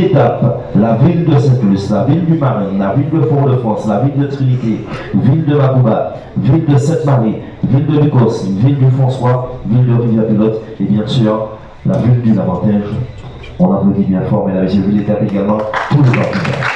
d'étape, la ville de Saint-Luce, la ville du Marin, la ville de Fort-de-France, la ville de Trinité, ville de Magouba, ville de Sainte-Marie, ville de Lucos, ville du François, ville de Rivière-Pilote et bien sûr la ville du Lavantège. On applaudit bien fort, mesdames et messieurs, ville d'étape également, tous les partenaires.